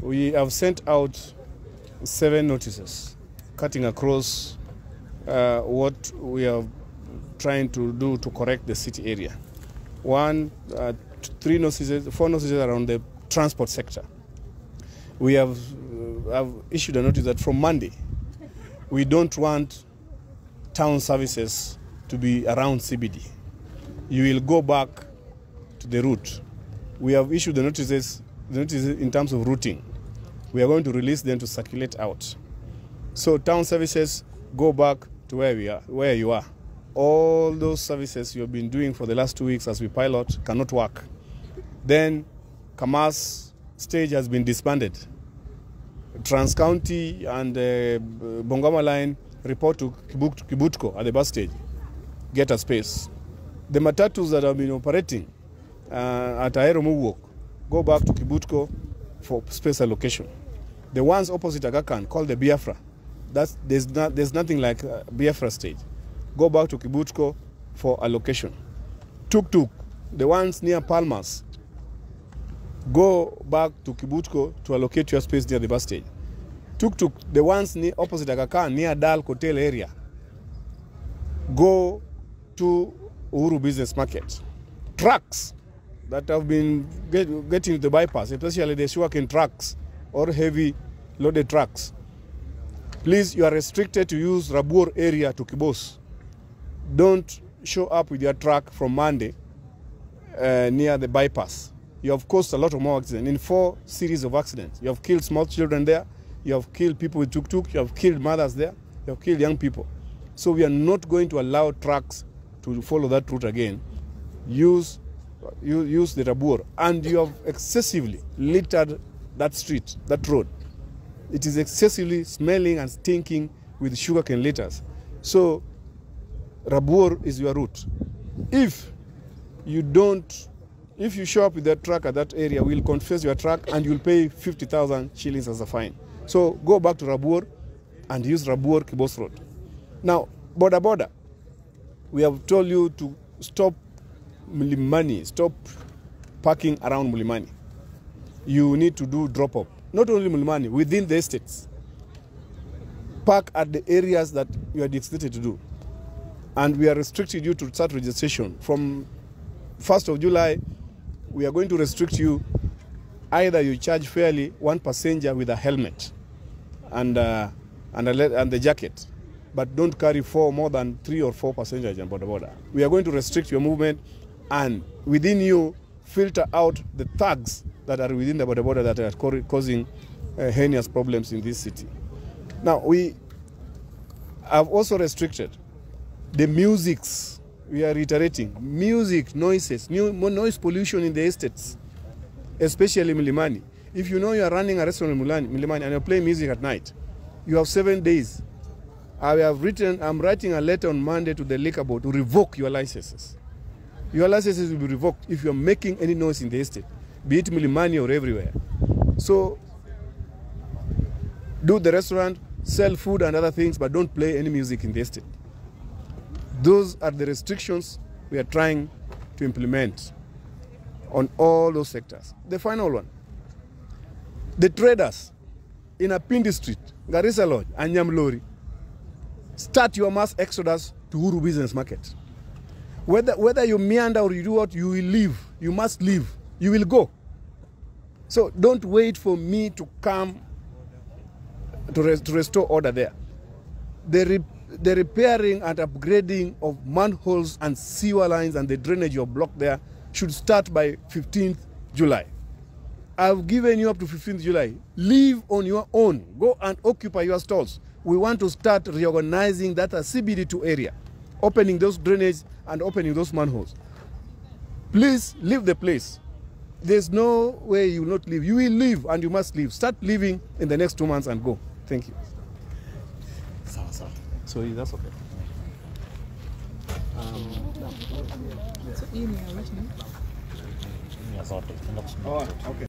we have sent out seven notices cutting across uh, what we are trying to do to correct the city area. One, uh, three notices, four notices around the transport sector. We have, uh, have issued a notice that from Monday, we don't want town services to be around CBD. You will go back to the route. We have issued the notices in terms of routing. We are going to release them to circulate out. So town services go back to where we are, where you are. All those services you have been doing for the last two weeks as we pilot cannot work. Then Kamas stage has been disbanded. Trans County and uh, line report to Kibut- Kibutko at the bus stage. Get a space. The matatus that have been operating uh, at Aero Muwok go back to Kibutko for space allocation. The ones opposite Agakan called the Biafra, that's, there's, not, there's nothing like uh, Biafra state. Go back to Kibutko for allocation. Tuk Tuk, the ones near Palmas, go back to Kibutko to allocate your space near the bus stage. Tuk Tuk, the ones near, opposite Agakan, near Dal Hotel area, go to Uhuru Business Market. Trucks that have been get, getting the bypass, especially the sugarcane trucks or heavy loaded trucks. Please, you are restricted to use Rabur area to Kibos. Don't show up with your truck from Monday uh, near the bypass. You have caused a lot of more accidents. In four series of accidents, you have killed small children there, you have killed people with tuk-tuk, you have killed mothers there, you have killed young people. So we are not going to allow trucks to follow that route again. Use, you, use the Rabur. And you have excessively littered that street, that road. It is excessively smelling and stinking with sugarcane litters. So Rabur is your route. If you don't, if you show up with that truck at that area, we'll confess your truck and you'll pay 50,000 shillings as a fine. So go back to Rabur and use Rabur Kibos Road. Now, boda boda, we have told you to stop Mlimani, stop parking around Mlimani. You need to do drop off. Not only Mlimani, within the estates. Park at the areas that you are designated to do. And we are restricting you to start registration. From 1st of July, we are going to restrict you either you charge fairly one passenger with a helmet and, uh, and, a, and the jacket but don't carry four more than three or four passengers on border. We are going to restrict your movement, and within you filter out the thugs that are within the boda boda that are causing uh, heinous problems in this city. Now we have also restricted the musics. We are reiterating music noises, new noise pollution in the estates, especially Milimani. If you know you are running a restaurant in Milimani, and you're playing music at night, you have seven days I have written, I'm writing a letter on Monday to the liquor board to revoke your licenses. Your licenses will be revoked if you're making any noise in the estate, be it Milimani or everywhere. So, do the restaurant, sell food and other things, but don't play any music in the estate. Those are the restrictions we are trying to implement on all those sectors. The final one the traders in Apindi Street, Garissa Lodge, and Nyamlori start your mass exodus to Uhuru Business Market. Whether, whether you meander or you do what, you will leave. You must leave. You will go. So don't wait for me to come to, res- to restore order there. The, re- the repairing and upgrading of manholes and sewer lines and the drainage have blocked there should start by 15th July. I've given you up to 15th July. Leave on your own. Go and occupy your stalls. We want to start reorganizing that as CBD2 area, opening those drainage and opening those manholes. Please leave the place. There's no way you will not leave. You will leave and you must leave. Start leaving in the next two months and go. Thank you. Sawa sawa. So that's okay. Um, so hii ni which name? Ya zote. Tunaenda kusema Oh, okay.